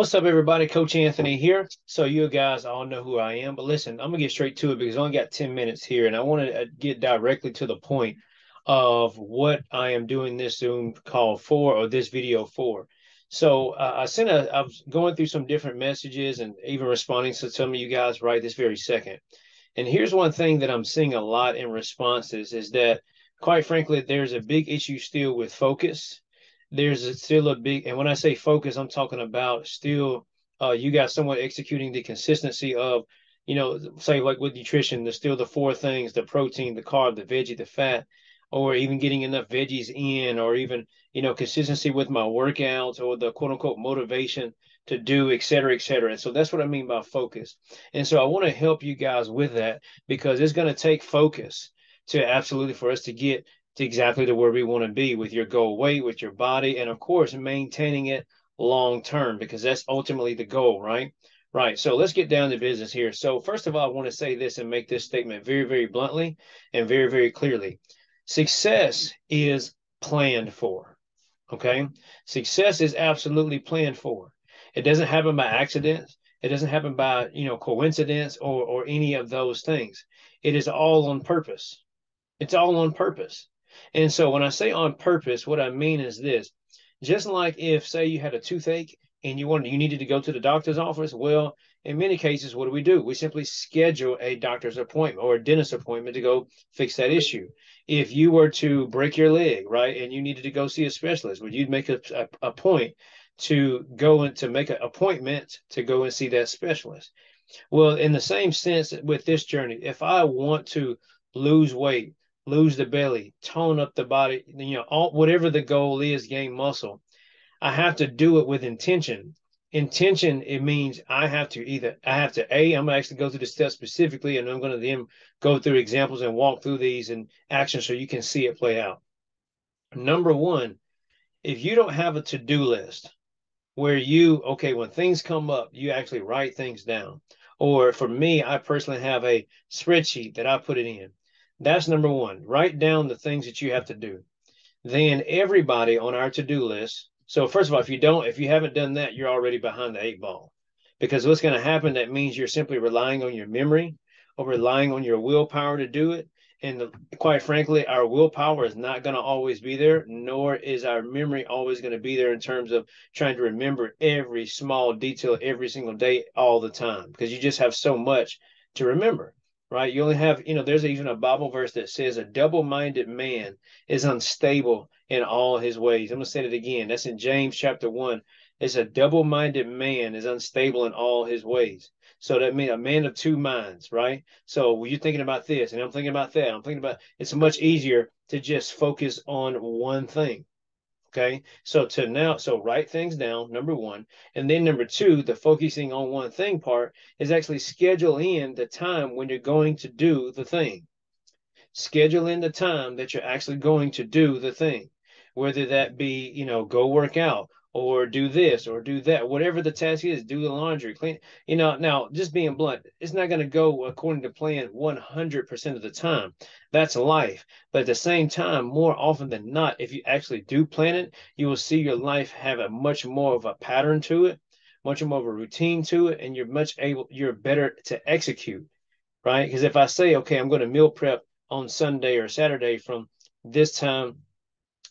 What's up, everybody? Coach Anthony here. So you guys all know who I am, but listen, I'm gonna get straight to it because I only got 10 minutes here, and I want to uh, get directly to the point of what I am doing this Zoom call for or this video for. So uh, I sent a, I was going through some different messages and even responding to some of you guys right this very second. And here's one thing that I'm seeing a lot in responses is that, quite frankly, there's a big issue still with focus there's still a big, and when I say focus, I'm talking about still uh, you got somewhat executing the consistency of, you know, say like with nutrition, there's still the four things: the protein, the carb, the veggie, the fat, or even getting enough veggies in, or even you know consistency with my workouts or the quote unquote motivation to do, et cetera, et cetera. And so that's what I mean by focus. And so I want to help you guys with that because it's going to take focus to absolutely for us to get to exactly to where we want to be with your goal weight, with your body, and of course, maintaining it long term because that's ultimately the goal, right? Right. So let's get down to business here. So, first of all, I want to say this and make this statement very, very bluntly and very, very clearly. Success is planned for. Okay. Success is absolutely planned for. It doesn't happen by accident. It doesn't happen by, you know, coincidence or, or any of those things. It is all on purpose. It's all on purpose. And so when I say on purpose, what I mean is this just like if, say, you had a toothache and you wanted you needed to go to the doctor's office, well, in many cases, what do we do? We simply schedule a doctor's appointment or a dentist appointment to go fix that issue. If you were to break your leg, right, and you needed to go see a specialist, would you make a, a, a point to go and to make an appointment to go and see that specialist? Well, in the same sense with this journey, if I want to lose weight, lose the belly, tone up the body, you know, all, whatever the goal is, gain muscle. I have to do it with intention. Intention, it means I have to either, I have to, A, I'm going to actually go through the steps specifically, and I'm going to then go through examples and walk through these and actions so you can see it play out. Number one, if you don't have a to do list where you, okay, when things come up, you actually write things down. Or for me, I personally have a spreadsheet that I put it in. That's number one. Write down the things that you have to do. Then everybody on our to-do list. So first of all, if you don't, if you haven't done that, you're already behind the eight ball. Because what's going to happen, that means you're simply relying on your memory or relying on your willpower to do it. And the, quite frankly, our willpower is not going to always be there, nor is our memory always going to be there in terms of trying to remember every small detail every single day all the time, because you just have so much to remember right? You only have, you know, there's even a Bible verse that says a double minded man is unstable in all his ways. I'm going to say it again. That's in James chapter 1. It's a double minded man is unstable in all his ways. So that means a man of two minds, right? So you're thinking about this and I'm thinking about that, I'm thinking about it's much easier to just focus on one thing. Okay. So to now, so write things down, number one. And then number two, the focusing on one thing part is actually schedule in the time when you're going to do the thing. Schedule in the time that you're actually going to do the thing, whether that be, you know, go work out or do this or do that whatever the task is do the laundry clean you know now just being blunt it's not going to go according to plan 100% of the time. That's life. But at the same time more often than not if you actually do plan it you will see your life have a much more of a pattern to it much more of a routine to it and you're much able you're better to execute right? Because if i say okay i'm going to meal prep on sunday or saturday from this time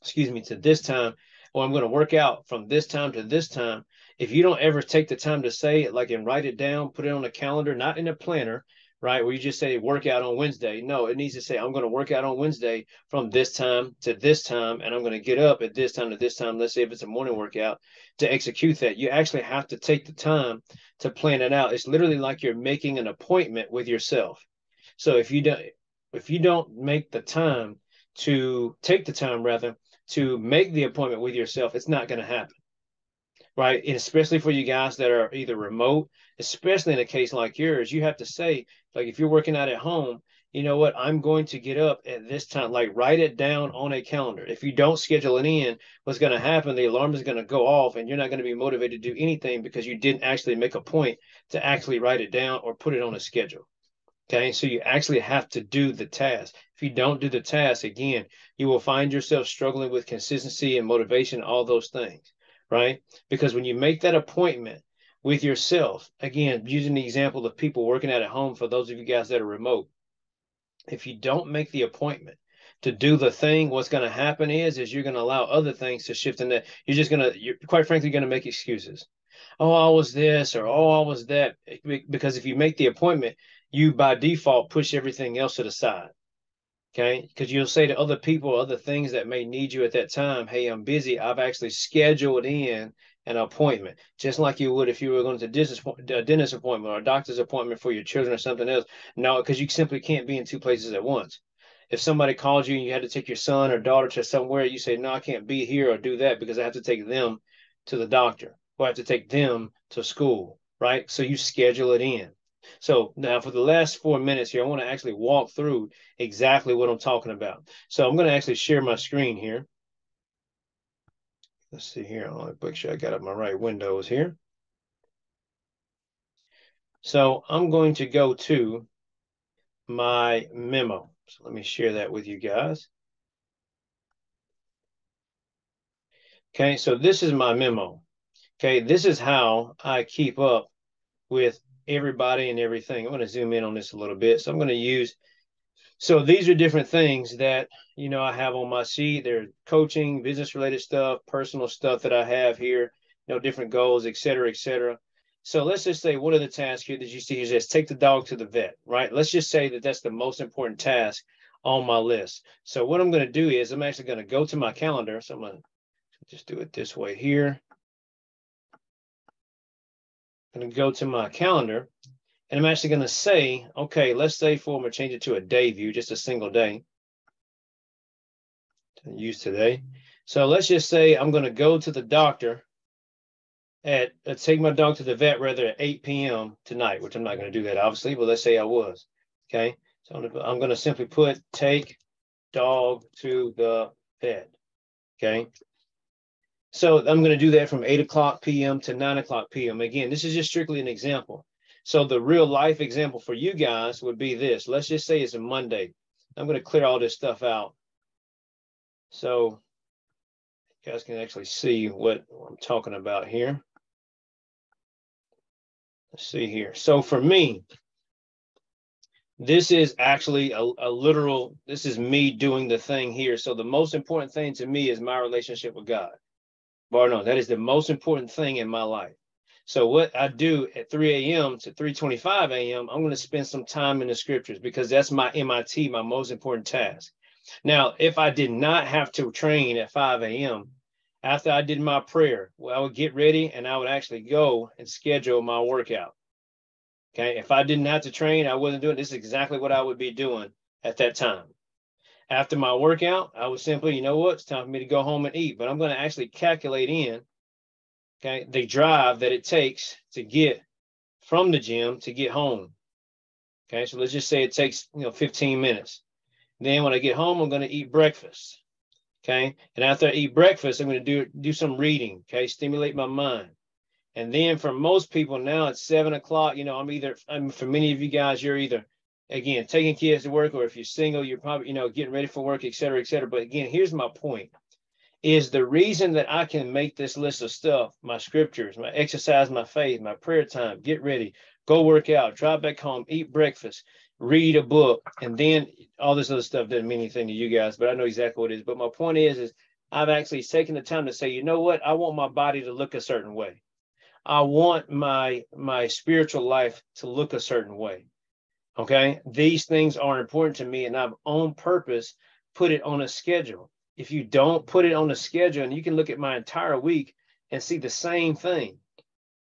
excuse me to this time or I'm going to work out from this time to this time. If you don't ever take the time to say it, like and write it down, put it on a calendar, not in a planner, right? Where you just say work out on Wednesday. No, it needs to say I'm going to work out on Wednesday from this time to this time, and I'm going to get up at this time to this time. Let's say if it's a morning workout to execute that. You actually have to take the time to plan it out. It's literally like you're making an appointment with yourself. So if you don't if you don't make the time to take the time rather to make the appointment with yourself, it's not going to happen. Right. And especially for you guys that are either remote, especially in a case like yours, you have to say, like, if you're working out at home, you know what, I'm going to get up at this time, like, write it down on a calendar. If you don't schedule it in, what's going to happen? The alarm is going to go off and you're not going to be motivated to do anything because you didn't actually make a point to actually write it down or put it on a schedule. Okay, so you actually have to do the task. If you don't do the task, again, you will find yourself struggling with consistency and motivation, all those things, right? Because when you make that appointment, with yourself. Again, using the example of people working out at home for those of you guys that are remote. If you don't make the appointment to do the thing, what's going to happen is is you're going to allow other things to shift in that. You're just going to, you're quite frankly, going to make excuses. Oh, I was this or oh, I was that. Because if you make the appointment, you by default push everything else to the side. Okay. Because you'll say to other people, other things that may need you at that time, hey, I'm busy. I've actually scheduled in an appointment, just like you would if you were going to a dentist appointment or a doctor's appointment for your children or something else. No, because you simply can't be in two places at once. If somebody called you and you had to take your son or daughter to somewhere, you say, No, I can't be here or do that because I have to take them to the doctor or I have to take them to school, right? So you schedule it in. So now for the last four minutes here, I want to actually walk through exactly what I'm talking about. So I'm going to actually share my screen here. Let's see here. I want to make sure I got up my right windows here. So I'm going to go to my memo. So let me share that with you guys. Okay, so this is my memo. Okay, this is how I keep up with everybody and everything. I'm going to zoom in on this a little bit. So I'm going to use so these are different things that you know I have on my sheet. They're coaching, business related stuff, personal stuff that I have here, you know, different goals, et cetera, et cetera. So let's just say one of the tasks here that you see is just take the dog to the vet, right? Let's just say that that's the most important task on my list. So what I'm going to do is I'm actually going to go to my calendar. So I'm going to just do it this way here. I'm going to go to my calendar and I'm actually going to say, okay, let's say for I'm going to change it to a day view, just a single day. Use today. So let's just say I'm going to go to the doctor at, let's take my dog to the vet rather at 8 p.m. tonight, which I'm not going to do that obviously, but let's say I was. Okay. So I'm going to simply put take dog to the vet. Okay. So I'm going to do that from 8 o'clock p.m. to 9 o'clock p.m. Again, this is just strictly an example. So the real life example for you guys would be this. Let's just say it's a Monday. I'm going to clear all this stuff out. So you guys can actually see what I'm talking about here. Let's see here. So for me, this is actually a, a, literal, this is me doing the thing here. So the most important thing to me is my relationship with God. Bar that is the most important thing in my life. So what I do at 3 a.m. to 3:25 a.m., I'm going to spend some time in the scriptures because that's my MIT, my most important task. Now, if I did not have to train at 5 a.m., after I did my prayer, well, I would get ready and I would actually go and schedule my workout. Okay. If I didn't have to train, I wasn't doing this is exactly what I would be doing at that time. After my workout, I would simply, you know what, it's time for me to go home and eat. But I'm going to actually calculate in okay, the drive that it takes to get from the gym to get home. Okay, so let's just say it takes you know 15 minutes. Then when I get home, I'm going to eat breakfast. Okay, and after I eat breakfast, I'm going to do do some reading. Okay, stimulate my mind. And then for most people now, it's seven o'clock. You know, I'm either I'm for many of you guys, you're either again taking kids to work, or if you're single, you're probably you know getting ready for work, et cetera, et cetera. But again, here's my point: is the reason that I can make this list of stuff, my scriptures, my exercise, my faith, my prayer time, get ready, go work out, drive back home, eat breakfast, read a book, and then all this other stuff doesn't mean anything to you guys, but I know exactly what it is. But my point is, is I've actually taken the time to say, you know what? I want my body to look a certain way. I want my my spiritual life to look a certain way. Okay. These things are important to me, and I've on purpose put it on a schedule. If you don't put it on a schedule and you can look at my entire week and see the same thing.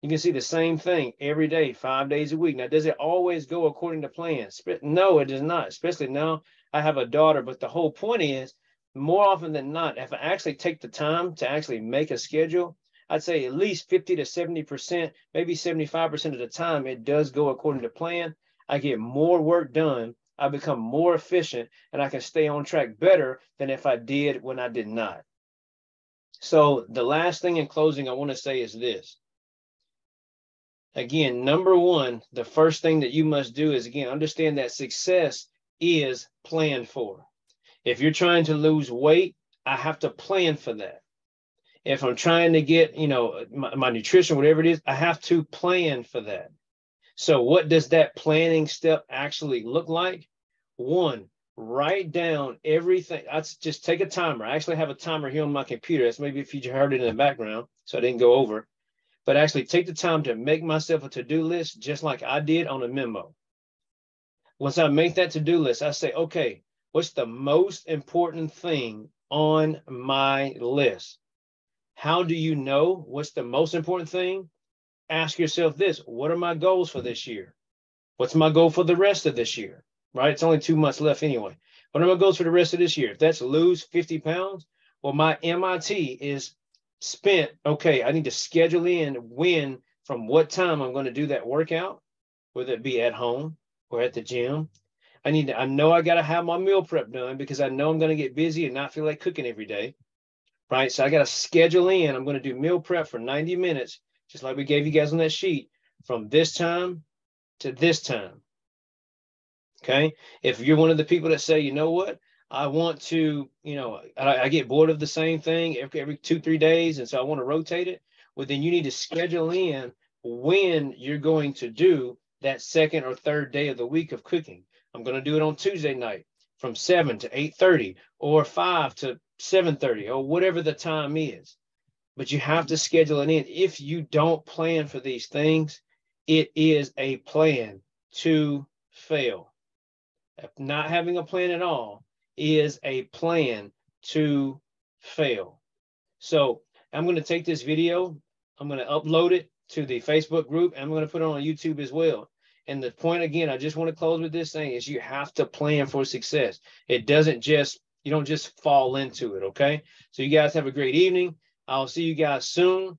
You can see the same thing every day five days a week. Now does it always go according to plan? No it does not especially now i have a daughter. But the whole point is more often than not if i actually take the time to actually make a schedule i'd say at least 50 to 70 percent maybe 75 percent of the time it does go according to plan i get more work done I become more efficient and I can stay on track better than if I did when I did not. So, the last thing in closing I want to say is this. Again, number one, the first thing that you must do is again understand that success is planned for. If you're trying to lose weight, I have to plan for that. if I'm trying to get, you know, my, my nutrition, whatever it is, I have to plan for that. So, what does that planning step actually look like? One, write down everything. I just take a timer. I actually have a timer here on my computer. That's maybe if you heard it in the background, so I didn't go over. But actually take the time to make myself a to-do list, just like I did on a memo. Once I make that to-do list, I say, okay, what's the most important thing on my list? How do you know what's the most important thing? Ask yourself this what are my goals for this year? What's my goal for the rest of this year? Right? It's only two months left anyway. What are my goals for the rest of this year? If that's lose 50 pounds, well, my MIT is spent. Okay, I need to schedule in when, from what time I'm going to do that workout, whether it be at home or at the gym. I need to, I know I got to have my meal prep done because I know I'm going to get busy and not feel like cooking every day right? So I got to schedule in. I'm going to do meal prep for 90 minutes, just like we gave you guys on that sheet, from this time to this time. Okay. If you're one of the people that say, you know what, I want to, you know, I, I get bored of the same thing every, every two, three days. And so I want to rotate it. Well, then you need to schedule in when you're going to do that second or third day of the week of cooking. I'm going to do it on Tuesday night from 7 to 8:30 or 5 to 7:30 or whatever the time is. But you have to schedule it in. If you don't plan for these things, it is a plan to fail. Not having a plan at all is a plan to fail. So I'm going to take this video, I'm going to upload it to the Facebook group, and I'm going to put it on YouTube as well. And the point again, I just want to close with this thing is you have to plan for success. It doesn't just, you don't just fall into it. Okay. So you guys have a great evening. I'll see you guys soon.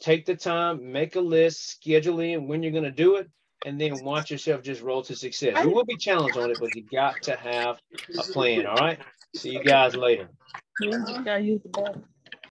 Take the time, make a list, schedule in when you're going to do it, and then watch yourself just roll to success. You will be challenged on it, but you got to have a plan. All right. See you guys later.